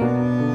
Música